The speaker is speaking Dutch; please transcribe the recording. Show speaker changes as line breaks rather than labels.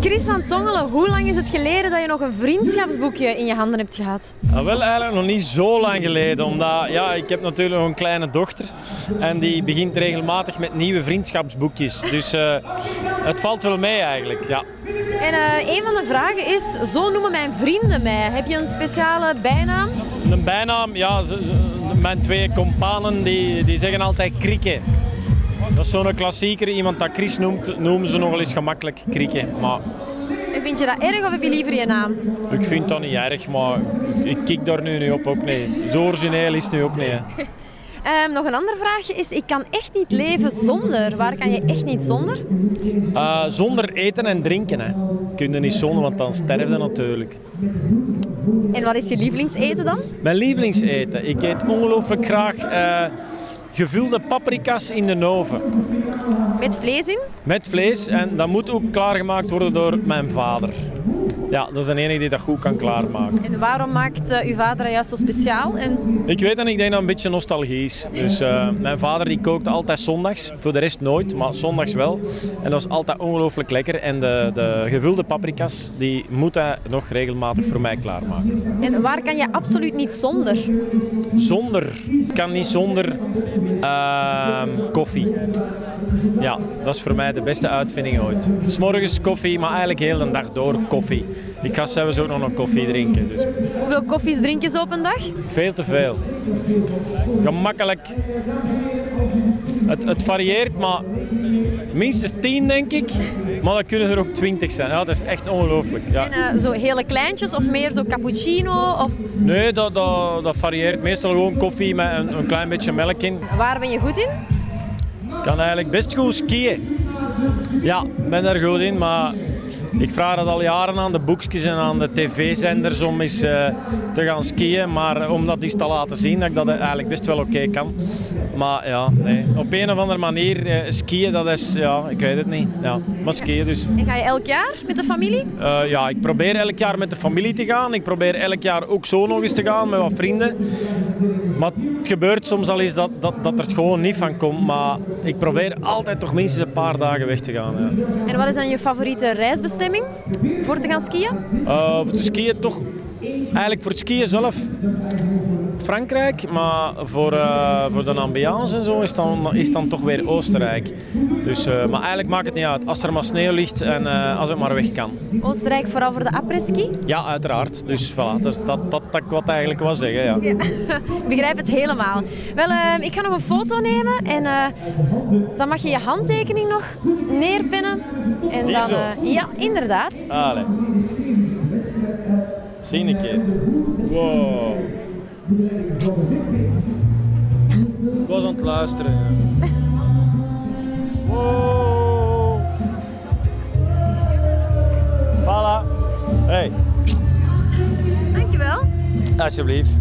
Chris van Tongelen, hoe lang is het geleden dat je nog een vriendschapsboekje in je handen hebt gehad?
Ah, wel eigenlijk nog niet zo lang geleden, omdat ja, ik heb natuurlijk nog een kleine dochter en die begint regelmatig met nieuwe vriendschapsboekjes. Dus eh, het valt wel mee eigenlijk, ja.
En eh, een van de vragen is, zo noemen mijn vrienden mij. Heb je een speciale bijnaam?
Een bijnaam, ja, ze- ze- mijn twee companen die, die zeggen altijd krikken. Dat is zo'n klassieker, iemand dat Chris noemt, noemen ze nog wel eens gemakkelijk krikken. Maar
En vind je dat erg of heb je liever je naam?
ik vind dat niet erg, maar ik, ik kik daar nu niet op ook niet. Zo origineel is het nu ook niet.
Ehm, nog een ander vraagje is, ik kan echt niet leven zonder. Waar kan je echt niet zonder?
Eh, zonder eten en drinken, hè. Kun je niet zonder, want dan sterf je natuurlijk.
En wat is je lievelingseten dan?
Mijn lievelingseten. Ik eet ongelooflijk graag eh, gevulde paprika's in de oven.
Met vlees in?
Met vlees en dat moet ook klaargemaakt worden door mijn vader. Ja, dat is de enige die dat goed kan klaarmaken.
En waarom maakt eh, uw vader dat juist zo speciaal? En
Ik weet en ik denk dat een beetje nostalgie is. Dus eh, mijn vader die kookt altijd zondags, voor de rest nooit, maar zondags wel. En dat is altijd ongelooflijk lekker. En de, de gevulde paprika's, die moet hij nog regelmatig voor mij klaarmaken.
En waar kan je absoluut niet zonder?
Zonder, ik kan niet zonder ehm, koffie. Ja, dat is voor mij de beste uitvinding ooit. S'morgens koffie, maar eigenlijk heel de dag door koffie. Ik ga zelfs ook nog een koffie drinken. Dus
Hoeveel koffies drink je zo op een dag?
veel te veel. Gemakkelijk. Het, het varieert, maar minstens 10 denk ik. Maar dan kunnen er ook 20 zijn. Ja, dat is echt ongelooflijk. Ja.
En eh, zo hele kleintjes of meer zo cappuccino? Of
Nee, dat, dat, dat varieert. Meestal gewoon koffie met een, een klein beetje melk in.
waar ben je goed in?
Ik kan eigenlijk best goed skiën. Ja, ik ben er goed in, maar ik vraag dat al jaren aan de boekjes en aan de tv-zenders om eens eh, te gaan skiën. Maar om dat eens te laten zien dat ik dat eigenlijk best wel oké kan. Maar ja, nee. op een of andere manier eh, skiën, dat is, ja, ik weet het niet. Ja, maar skiën dus.
En ga je elk jaar met de familie?
Eh, ja, ik probeer elk jaar met de familie te gaan. Ik probeer elk jaar ook zo nog eens te gaan met wat vrienden. Maar het gebeurt soms al eens dat, dat, dat er het gewoon niet van komt. Maar ik probeer altijd toch minstens een paar dagen weg te gaan. Ja.
En wat is dan je favoriete reisbestemming voor te gaan skiën?
Eh, voor het skiën toch, eigenlijk voor het skiën zelf Frankrijk, maar voor, eh, voor de ambiance en zo is dan, is dan toch weer Oostenrijk. Dus, eh, maar eigenlijk maakt het niet uit, als er maar sneeuw ligt en eh, als het maar weg kan.
Oostenrijk vooral voor de après-ski?
Ja, uiteraard. Dus voilà, dus dat, dat, dat ik wat eigenlijk wil zeggen. Ja.
Ik begrijp het helemaal. Wel, eh, ik ga nog een foto nemen en dan mag je je handtekening nog neerpennen. En
Hier
dan, ja, inderdaad.
Allee. Zie een keer. Wow. Ik was aan het luisteren. Wow. Voilà. Hey,
Dankjewel.
alsjeblieft.